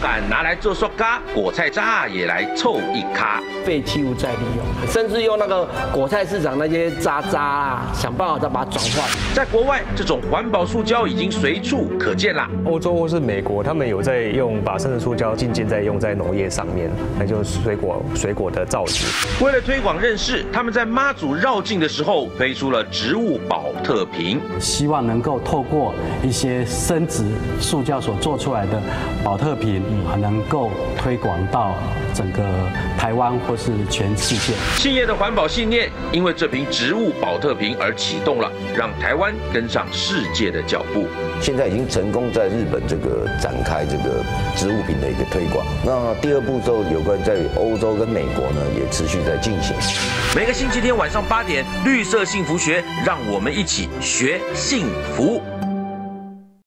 杆拿来做塑胶，果菜渣也来凑一咖。废弃物再利用，甚至用那个果菜市场那些渣渣啊，想办法再把它转换。在国外，这种环保塑胶已经随处可见啦。欧洲或是美国，他们有在用把生的塑胶渐渐在用在农业上面，那就是水果水果的造纸。为了推广认识，他们在妈祖绕境的时候推出了植物保特瓶，希望能够透过一些生殖塑胶所做出来的保特瓶，能够推广到整个台湾或是全世界。企业的环保信念，因为这瓶植物保特瓶而启动了，让台湾跟上世界的脚步。现在已经成功在日本这个展开这个植物品的一个推广。那第二步骤有关在欧洲跟美国呢，也持续在进行。每个星期天晚上八点，绿色幸福学，让我们一起学幸福。